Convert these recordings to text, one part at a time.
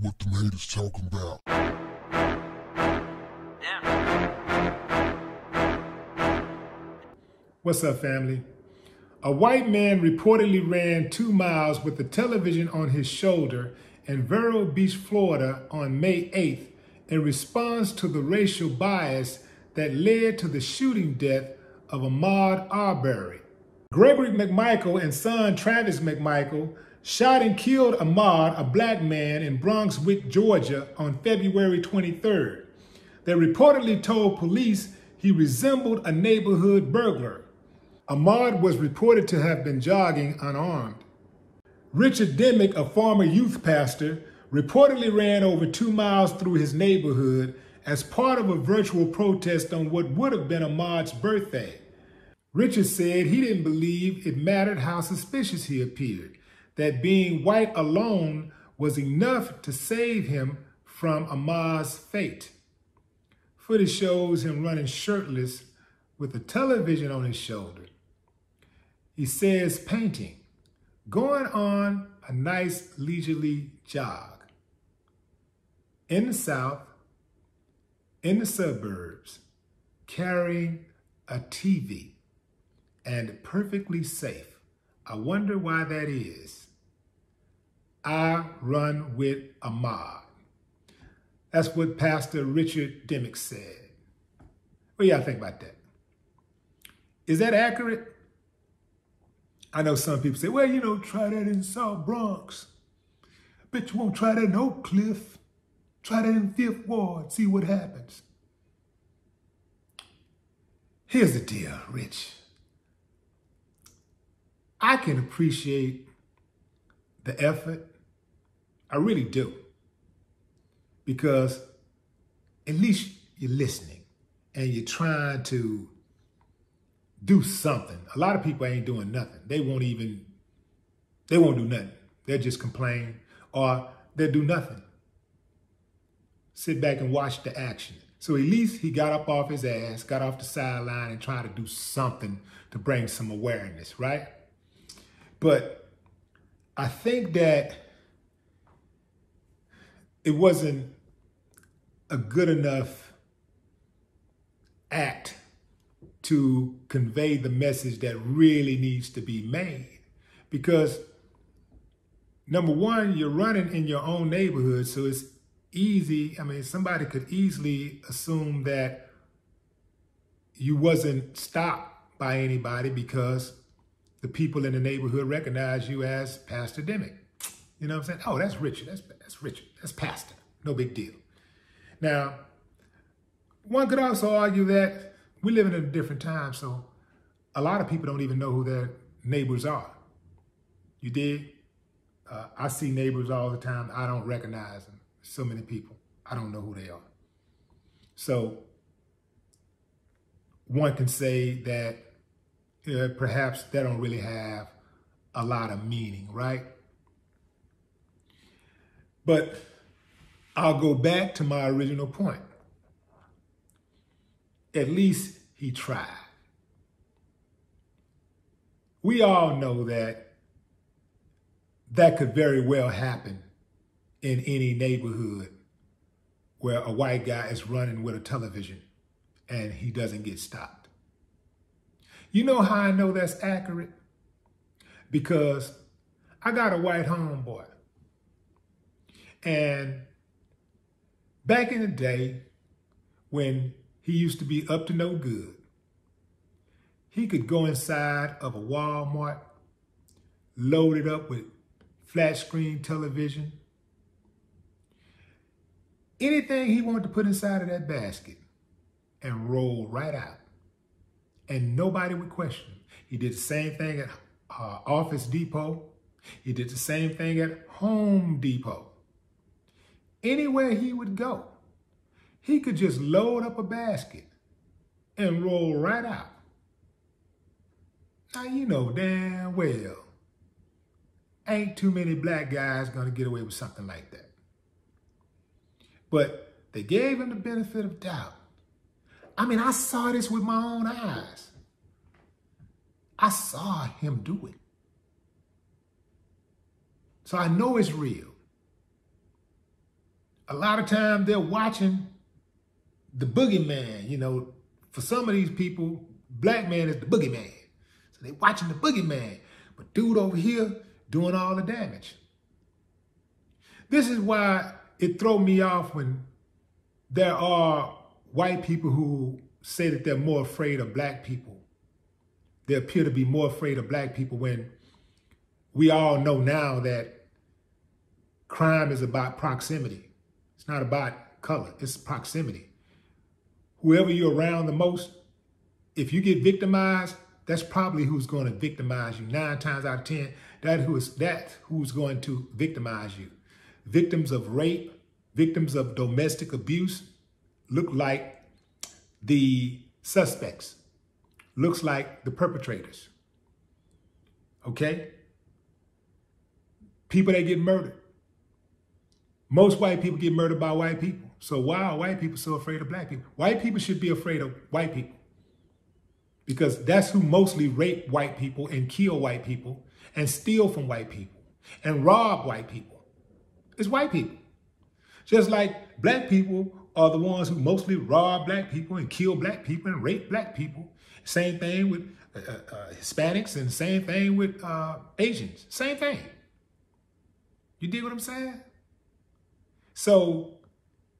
what the haters talking about. What's up, family? A white man reportedly ran two miles with the television on his shoulder in Vero Beach, Florida on May 8th in response to the racial bias that led to the shooting death of Ahmaud Arbery. Gregory McMichael and son Travis McMichael shot and killed Ahmaud, a black man in Brunswick, Georgia on February 23rd. They reportedly told police he resembled a neighborhood burglar. Ahmaud was reported to have been jogging unarmed. Richard Dimick, a former youth pastor, reportedly ran over two miles through his neighborhood as part of a virtual protest on what would have been Ahmaud's birthday. Richard said he didn't believe it mattered how suspicious he appeared, that being white alone was enough to save him from Ahmaud's fate. Footage shows him running shirtless with a television on his shoulder. He says painting, going on a nice leisurely jog. In the South, in the suburbs, carrying a TV and perfectly safe. I wonder why that is. I run with Ahmaud. That's what Pastor Richard Dimick said. What do y'all think about that? Is that accurate? I know some people say, well, you know, try that in South Bronx. Bet you won't try that in Oak Cliff. Try that in Fifth Ward, see what happens. Here's the deal, Rich. I can appreciate the effort. I really do. Because at least you're listening and you're trying to do something. A lot of people ain't doing nothing. They won't even, they won't do nothing. They'll just complain or they'll do nothing. Sit back and watch the action. So at least he got up off his ass, got off the sideline and tried to do something to bring some awareness, right? But I think that it wasn't a good enough act to convey the message that really needs to be made. Because number one, you're running in your own neighborhood, so it's easy. I mean, somebody could easily assume that you wasn't stopped by anybody because the people in the neighborhood recognize you as Pastor Dimick. You know what I'm saying? Oh, that's Richard. That's, that's Richard. That's Pastor. No big deal. Now, one could also argue that we live in a different time, so a lot of people don't even know who their neighbors are. You did? Uh, I see neighbors all the time. I don't recognize them. So many people. I don't know who they are. So one can say that uh, perhaps they don't really have a lot of meaning, right? But I'll go back to my original point. At least he tried. We all know that that could very well happen in any neighborhood where a white guy is running with a television and he doesn't get stopped. You know how I know that's accurate? Because I got a white homeboy. And back in the day, when he used to be up to no good, he could go inside of a Walmart, loaded up with flat screen television, anything he wanted to put inside of that basket and roll right out. And nobody would question him. He did the same thing at uh, Office Depot. He did the same thing at Home Depot. Anywhere he would go, he could just load up a basket and roll right out. Now, you know damn well, ain't too many black guys gonna get away with something like that. But they gave him the benefit of doubt. I mean, I saw this with my own eyes. I saw him do it. So I know it's real. a lot of time they're watching the boogeyman. You know, for some of these people, black man is the boogeyman. So they're watching the boogeyman. But dude over here doing all the damage. This is why it throw me off when there are white people who say that they're more afraid of black people. They appear to be more afraid of black people when we all know now that crime is about proximity. It's not about color, it's proximity. Whoever you're around the most, if you get victimized, that's probably who's going to victimize you. Nine times out of ten, that who is that who's going to victimize you. Victims of rape, victims of domestic abuse look like the suspects, looks like the perpetrators. Okay? People that get murdered. Most white people get murdered by white people. So why are white people so afraid of black people? White people should be afraid of white people because that's who mostly rape white people and kill white people and steal from white people and rob white people. It's white people. Just like black people are the ones who mostly rob black people and kill black people and rape black people. Same thing with uh, uh, uh Hispanics and same thing with uh, Asians. Same thing. You dig what I'm saying? So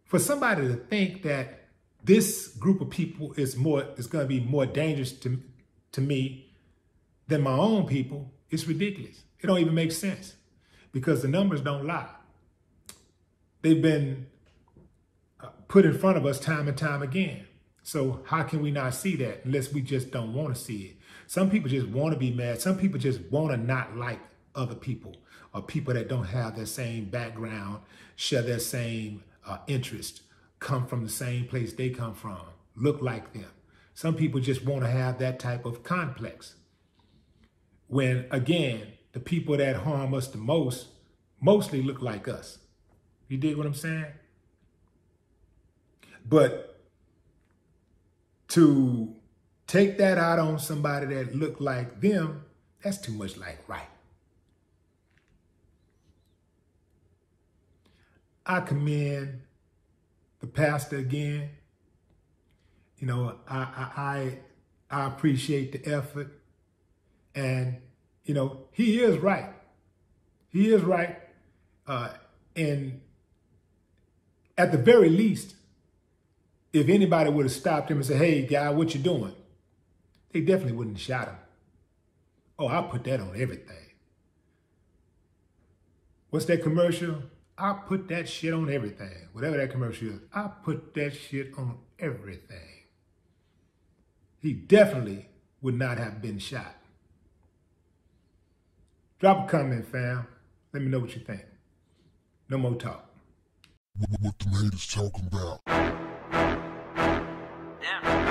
for somebody to think that this group of people is more is going to be more dangerous to to me than my own people, it's ridiculous. It don't even make sense because the numbers don't lie. They've been uh, put in front of us time and time again. So how can we not see that unless we just don't want to see it? Some people just want to be mad. Some people just want to not like other people or people that don't have their same background, share their same uh, interest, come from the same place they come from, look like them. Some people just want to have that type of complex. When again, the people that harm us the most mostly look like us. You dig what I'm saying? But to take that out on somebody that looked like them, that's too much like right. I commend the pastor again. You know, I I I, appreciate the effort, and you know he is right. He is right, uh, and at the very least, if anybody would have stopped him and said, "Hey, guy, what you doing?" They definitely wouldn't have shot him. Oh, I put that on everything. What's that commercial? I put that shit on everything. Whatever that commercial is, I put that shit on everything. He definitely would not have been shot. Drop a comment, fam. Let me know what you think. No more talk what, the the haters talking about. Damn.